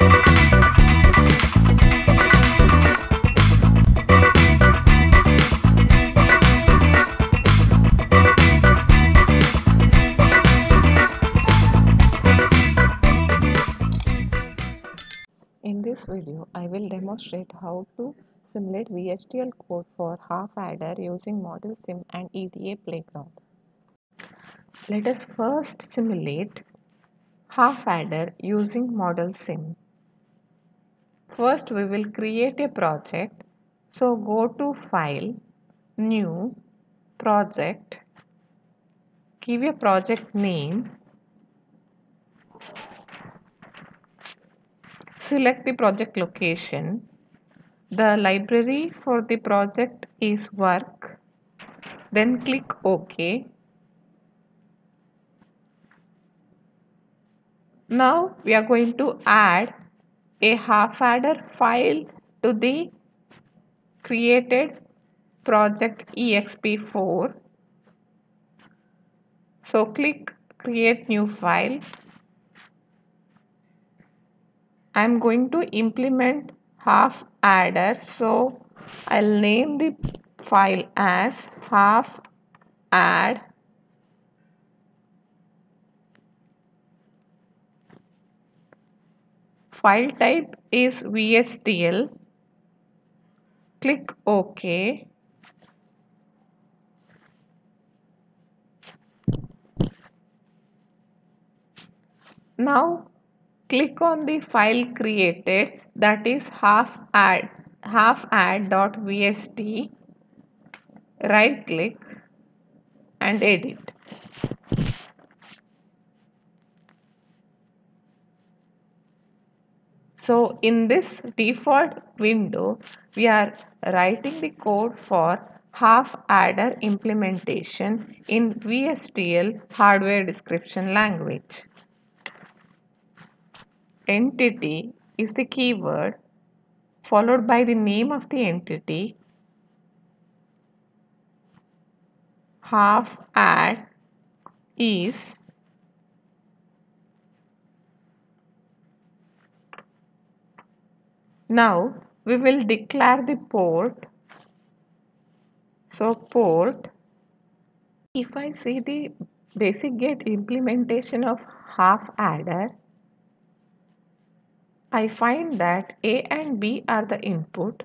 In this video, I will demonstrate how to simulate VHDL code for half adder using ModelSim and EDA Playground. Let us first simulate half adder using Model Sim. First, we will create a project. So, go to File, New, Project, give a project name select the project location. The library for the project is work. Then click OK. Now we are going to add a half adder file to the created project exp4. So click create new file I am going to implement half adder so I'll name the file as half add file type is VHDL click OK. Now click on the file created that is half add half add.vhd right click and edit so in this default window we are writing the code for half adder implementation in VHDL hardware description language. Entity is the keyword followed by the name of the entity half add is now we will declare the port so port if I see the basic gate implementation of half adder I find that A and B are the input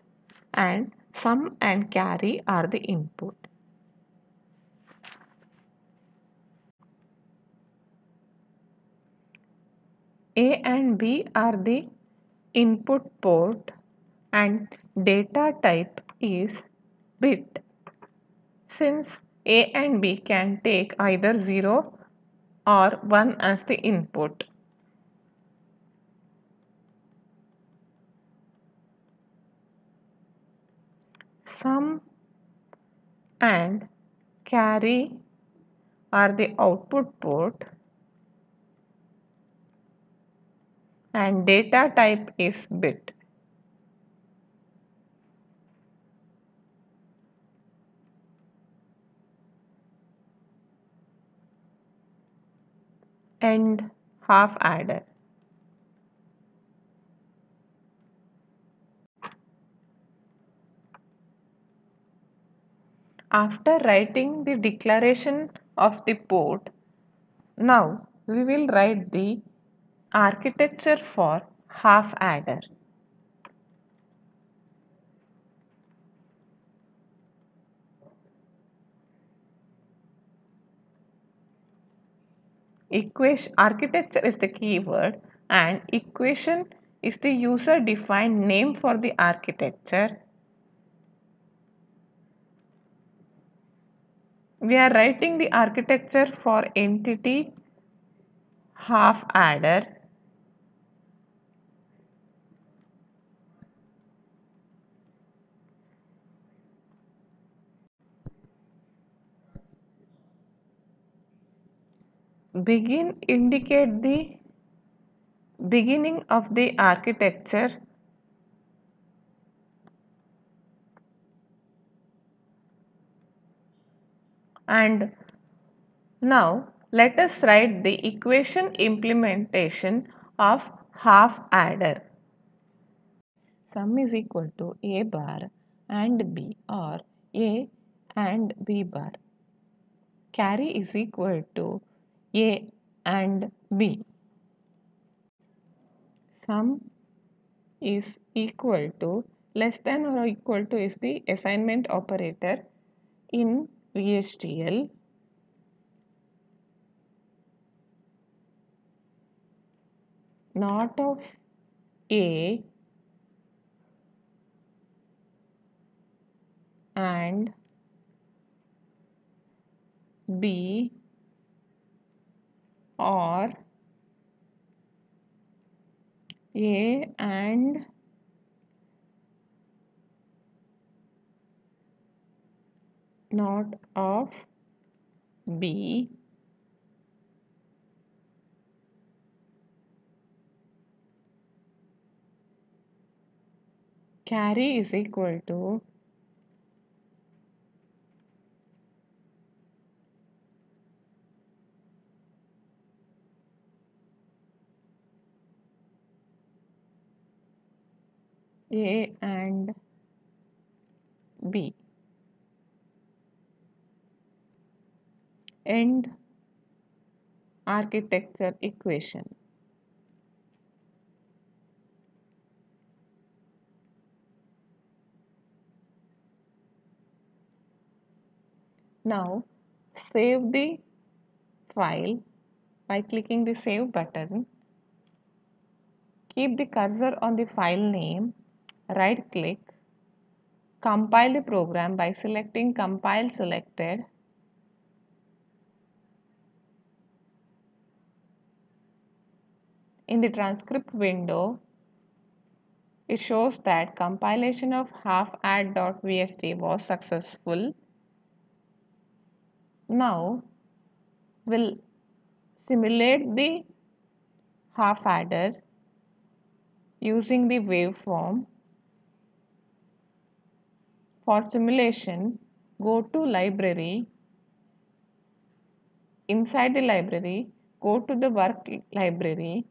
and sum and carry are the input. A and B are the input port and data type is bit. Since A and B can take either 0 or 1 as the input. sum and carry are the output port and data type is bit. and half adder. After writing the declaration of the port, now we will write the architecture for half adder. Equation architecture is the keyword and equation is the user defined name for the architecture we are writing the architecture for entity half adder begin indicate the beginning of the architecture and now let us write the equation implementation of half adder. Sum is equal to A bar and B or A and B bar. Carry is equal to A and B. Sum is equal to less than or equal to is the assignment operator in VHDL. Not of A and B or A and not of B. Carry is equal to A and B. End architecture equation. Now save the file by clicking the save button. Keep the cursor on the file name, right click, compile the program by selecting compile selected. In the transcript window, it shows that compilation of half-add.vhd was successful now we'll simulate the half adder using the waveform. For simulation, go to library. Inside the library, go to the work library.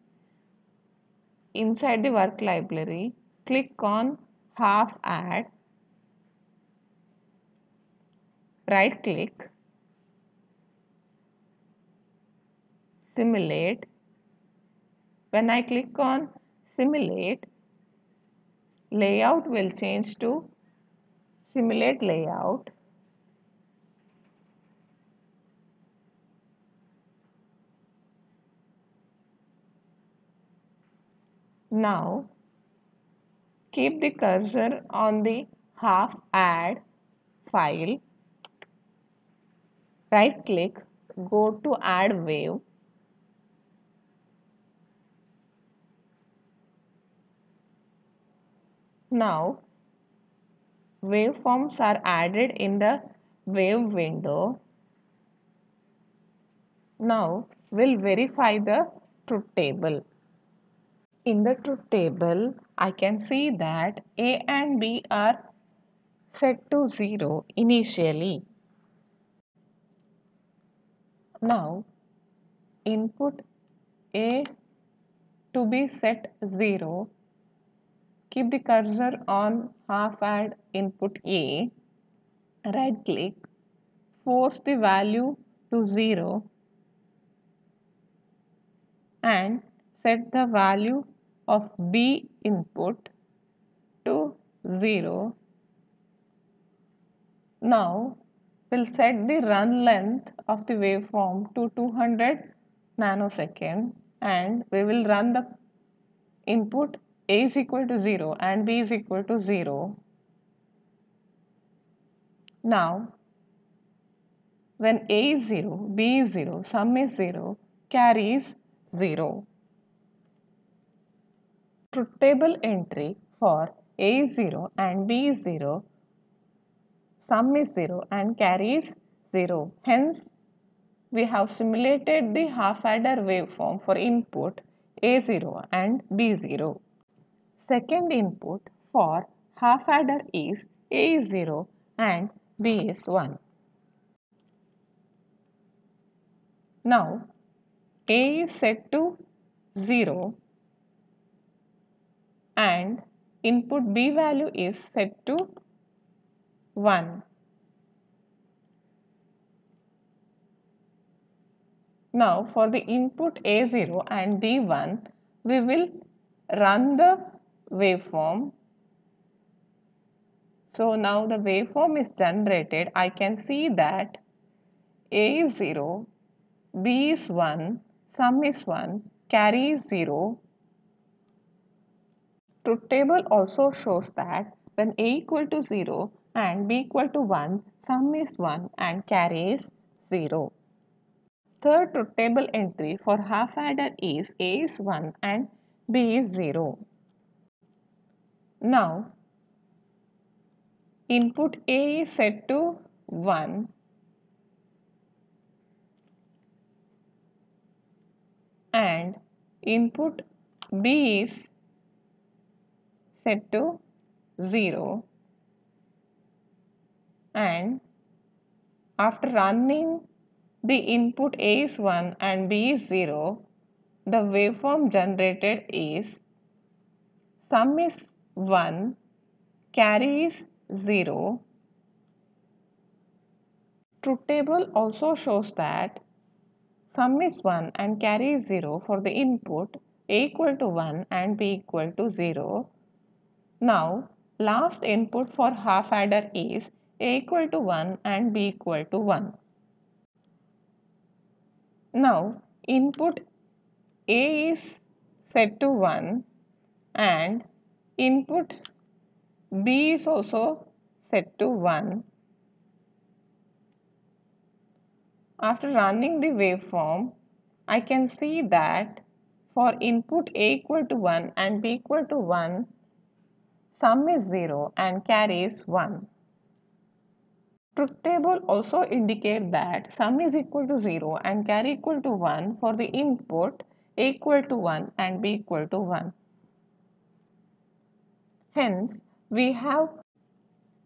Inside the work library, click on half add. Right click simulate. When I click on simulate, layout will change to simulate layout. Now, keep the cursor on the half add file. Right click, go to add wave Now, waveforms are added in the wave window. Now, we'll verify the truth table. In the truth table, I can see that A and B are set to 0 initially. Now, input A to be set 0 Keep the cursor on half add input A. Right click. Force the value to 0 and set the value of B input to 0. Now we'll set the run length of the waveform to 200 nanosecond and we will run the input a is equal to 0 and b is equal to 0. Now, when a is 0, b is 0, sum is 0, carry is 0. Truth table entry for a is 0 and b is 0, sum is 0 and carry is 0. Hence, we have simulated the half adder waveform for input A0 and B0. Second input for half adder is A is 0 and B is 1. Now A is set to 0 and input B value is set to 1. Now for the input A0 and B1 we will run the waveform. So now the waveform is generated. I can see that A is 0, B is 1, sum is 1, carry is 0. Truth table also shows that when A equal to 0 and B equal to 1, sum is 1 and carry is 0. Third truth table entry for half adder is A is 1 and B is 0. Now input A is set to 1 and input B is set to 0 and after running the input A is 1 and B is 0, the waveform generated is sum is 1, carries 0. Truth table also shows that sum is 1 and carry is 0 for the input A equal to 1 and B equal to 0. Now last input for half adder is A equal to 1 and B equal to 1. Now input A is set to 1 and input B is also set to 1. After running the waveform, I can see that for input A equal to 1 and B equal to 1, sum is 0 and carry is 1. Truth table also indicate that sum is equal to 0 and carry equal to 1 for the input A equal to 1 and B equal to 1. Hence, we have,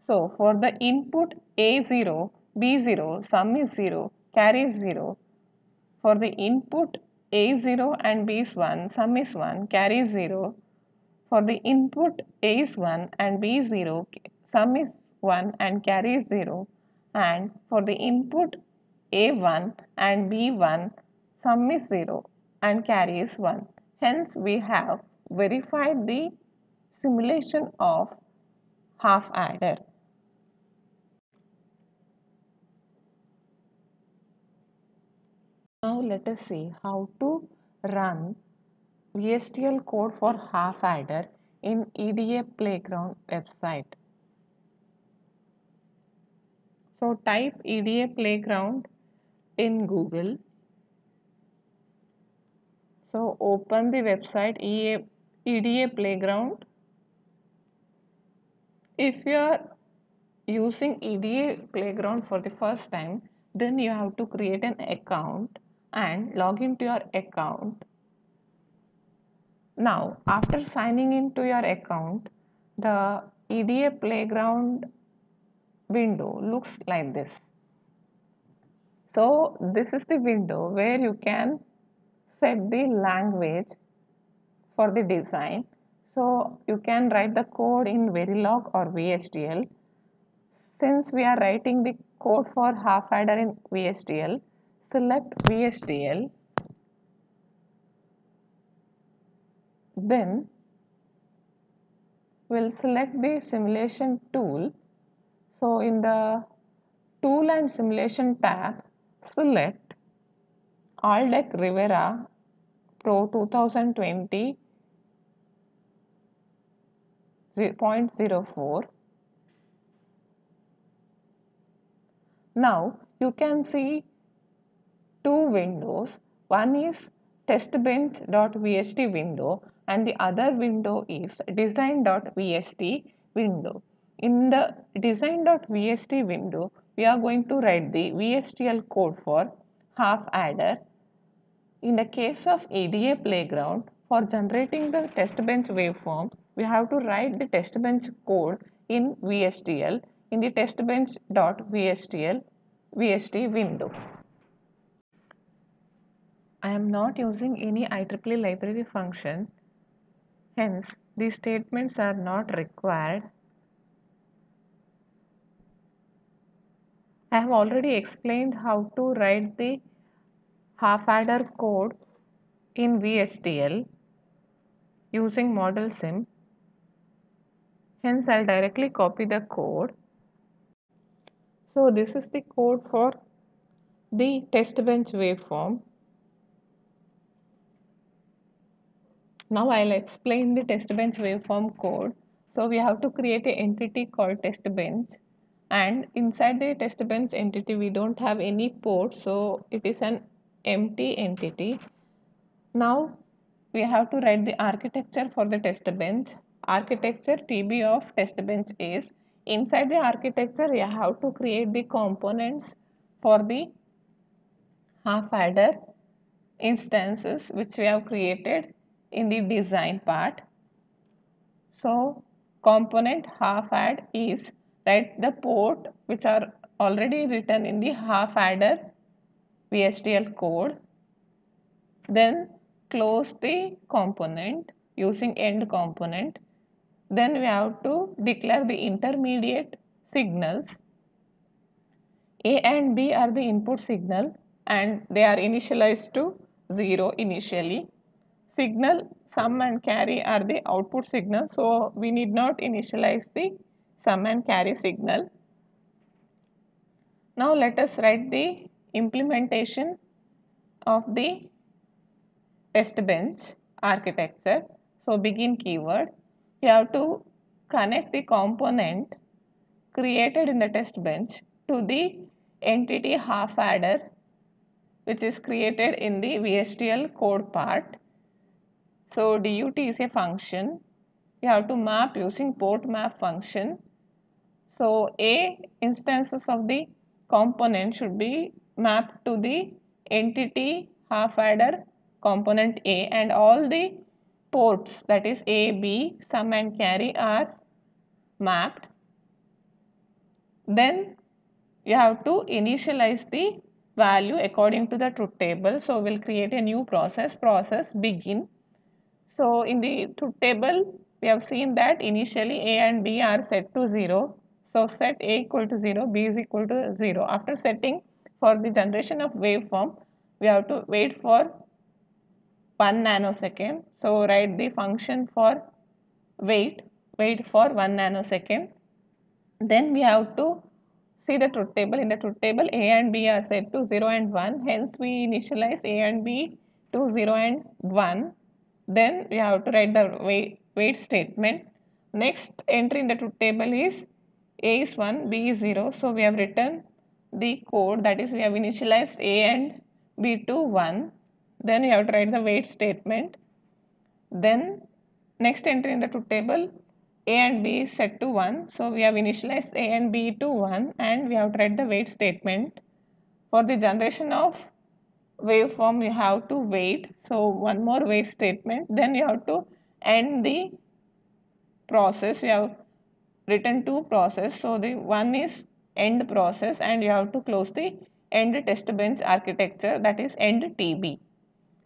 so for the input A0, B0, sum is 0, carry is 0. For the input A0 and B 1, sum is 1, carry is 0. For the input A is 1 and B is 0, sum is 1 and carry is 0 and for the input A1 and B1 sum is 0 and carry is 1. Hence we have verified the simulation of half adder. Now let us see how to run VHDL code for half adder in EDA Playground website. So type EDA Playground in Google. So open the website EDA Playground. If you are using EDA Playground for the first time, then you have to create an account and log into your account. Now, after signing into your account, the EDA Playground window looks like this. So this is the window where you can set the language for the design. So you can write the code in Verilog or VHDL. Since we are writing the code for half adder in VHDL, select VHDL. Then we'll select the simulation tool so in the tool and simulation tab, select Aldec Riviera Pro 2020 0.04. Now you can see two windows. One is testbench.vhd window and the other window is design.vhd window. In the design.vhd window, we are going to write the VHDL code for half adder. In the case of EDA playground, for generating the test bench waveform, we have to write the test bench code in VHDL in the testbench.vstl VST window. I am not using any IEEE library function Hence, these statements are not required. I have already explained how to write the half adder code in VHDL using ModelSim. Hence, I'll directly copy the code. So, this is the code for the test bench waveform. Now, I'll explain the test bench waveform code. So, we have to create an entity called test bench and inside the test bench entity we don't have any port so it is an empty entity now we have to write the architecture for the test bench architecture tb of test bench is inside the architecture you have to create the components for the half adder instances which we have created in the design part so component half add is write the port which are already written in the half adder VHDL code. Then close the component using end component. Then we have to declare the intermediate signals. A and B are the input signal and they are initialized to 0 initially. Signal sum and carry are the output signal so we need not initialize the sum and carry signal. Now let us write the implementation of the test bench architecture. So begin keyword. You have to connect the component created in the test bench to the entity half adder which is created in the VHDL code part. So DUT is a function. You have to map using port map function so A instances of the component should be mapped to the entity half adder component A and all the ports that is A, B, sum and carry are mapped. Then you have to initialize the value according to the truth table. So we'll create a new process, process begin. So in the truth table, we have seen that initially A and B are set to 0 so set A equal to 0, B is equal to 0. After setting for the generation of waveform, we have to wait for 1 nanosecond. So write the function for wait, wait for 1 nanosecond. Then we have to see the truth table. In the truth table, A and B are set to 0 and 1. Hence, we initialize A and B to 0 and 1. Then we have to write the wait, statement. Next entry in the truth table is a is 1, B is 0. So we have written the code that is we have initialized A and B to 1. Then you have to write the wait statement. Then next entry in the truth table A and B is set to 1. So we have initialized A and B to 1 and we have to write the wait statement. For the generation of waveform you have to wait. So one more wait statement. Then you have to end the process. You have written two process. So the one is end process and you have to close the end test bench architecture that is end TB.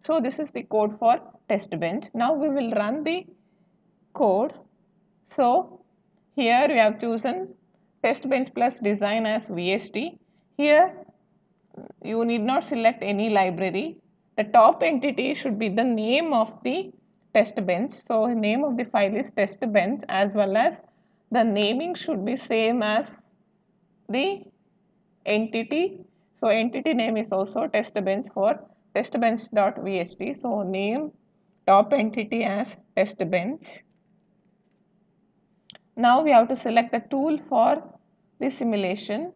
So this is the code for test bench. Now we will run the code. So here we have chosen test bench plus design as VST. Here you need not select any library. The top entity should be the name of the test bench. So name of the file is test bench as well as the naming should be same as the entity. So entity name is also test bench for testbench.vhd. So name top entity as testbench. Now we have to select the tool for the simulation.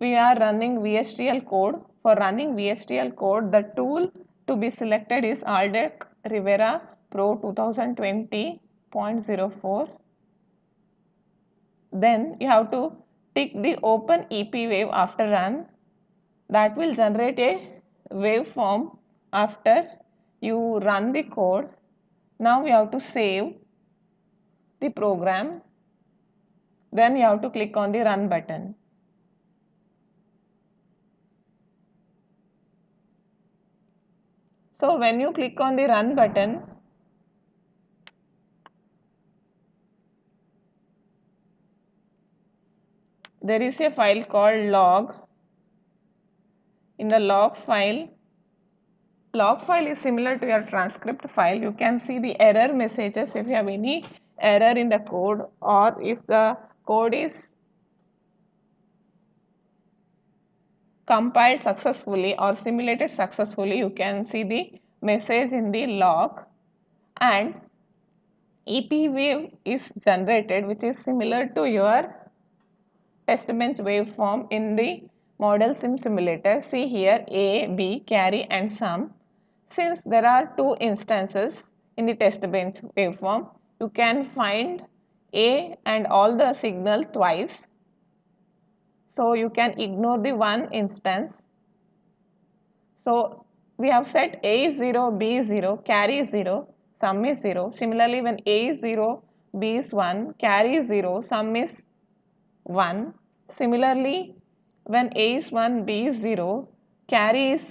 We are running VHDL code. For running VHDL code, the tool to be selected is Aldec Riviera Pro 2020.04 then you have to tick the open EPWave after run that will generate a waveform after you run the code. Now you have to save the program. Then you have to click on the run button. So when you click on the run button there is a file called log in the log file log file is similar to your transcript file. You can see the error messages if you have any error in the code or if the code is compiled successfully or simulated successfully you can see the message in the log. And EPWave is generated which is similar to your test bench waveform in the ModelSim simulator see here A, B, carry and sum since there are two instances in the test bench waveform you can find A and all the signal twice so you can ignore the one instance. So we have set A is 0, B is 0, carry is 0, sum is 0. Similarly when A is 0, B is 1, carry is 0, sum is 1. Similarly when A is 1, B is 0, carry is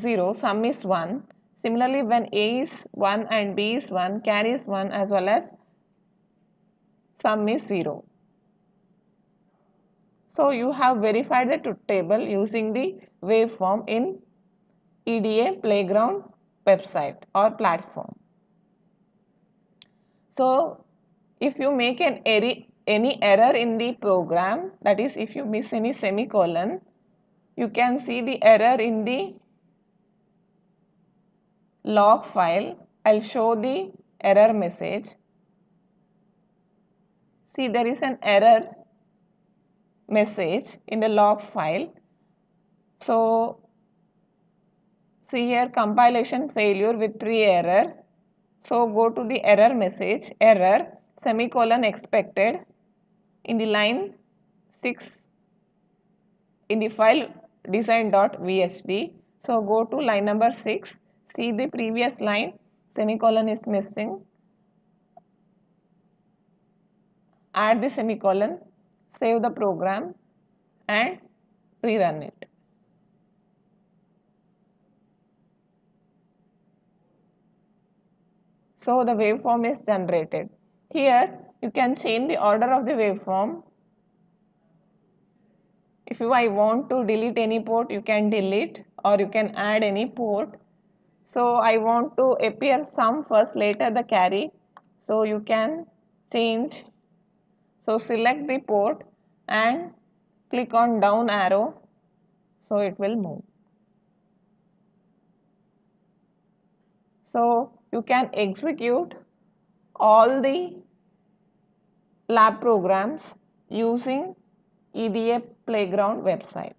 0, sum is 1. Similarly when A is 1 and B is 1, carry is 1 as well as sum is 0. So you have verified the table using the waveform in EDA playground website or platform. So if you make an error, any error in the program that is if you miss any semicolon you can see the error in the log file. I'll show the error message. See there is an error message in the log file. So, see here compilation failure with three error. So, go to the error message error semicolon expected in the line 6 in the file design.vhd. So, go to line number 6 see the previous line semicolon is missing add the semicolon save the program and rerun it. So the waveform is generated. Here you can change the order of the waveform. If you I want to delete any port you can delete or you can add any port. So I want to appear sum first later the carry. So you can change. So select the port and click on down arrow so it will move. So you can execute all the lab programs using EDA Playground website.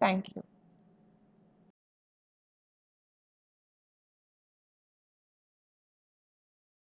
Thank you.